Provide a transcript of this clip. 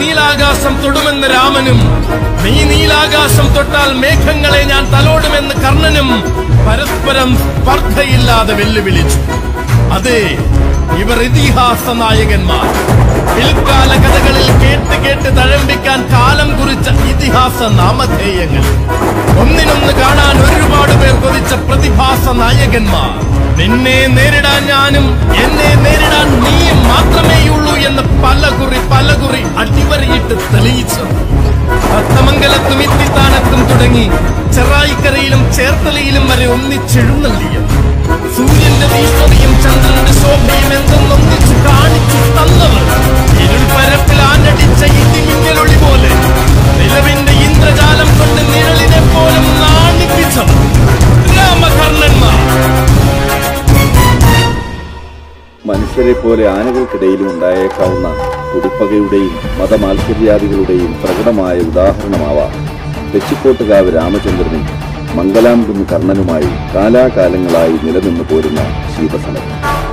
നീലാകാശം തൊടുമെന്ന് രാമനും. നീ നീലാകാശം തൊട്ടാൽ മേഘങ്ങളെ ഞാൻ തലോടുമെന്ന് കർണനും. പരസ്പരം സ്പർദ്ധയില്ലാതെ വെല്ലുവിളിച്ചു. അതെ ഇവർ ഇതിഹാസ നായകന്മാർ. പിൽക്കാല കഥകളിൽ കേട്ട് കേട്ട് തഴമ്പിക്കാൻ കാലം കുറിച്ച ഇതിഹാസ നാമധേയങ്ങൾ. ഒന്നിനൊന്ന് കാണാൻ ഒരുപാട് പേർ കൊതിച്ച പ്രതിഭാസ നായകന്മാർ. നിന്നെ നേരിടാൻ ഞാനും എന്നെ നേരിടാൻ നീയും മാത്രമേയുള്ളൂ. അടിവരയിട്ട് തെളിയിച്ചു. ഭക്തമംഗലത്തും ഇത്തിത്താനത്തും തുടങ്ങി ചെറായിക്കരയിലും ചേർത്തലയിലും വരെ ഒന്നിച്ചെഴുന്നള്ളിയ സൂര്യന്റെ മനുഷ്യരെ പോലെ ആനകൾക്കിടയിലും ഉണ്ടായേക്കാവുന്ന കുടിപ്പകയുടെയും മതമാത്സര്യാദികളുടെയും പ്രകടമായ ഉദാഹരണമാവാം. തെച്ചിക്കോട്ടുകാവ് രാമചന്ദ്രനും മംഗലാംകുന്ന് കർണനുമായി കാലാകാലങ്ങളായി നിലനിന്നു പോരുന്ന ശീതസമരം.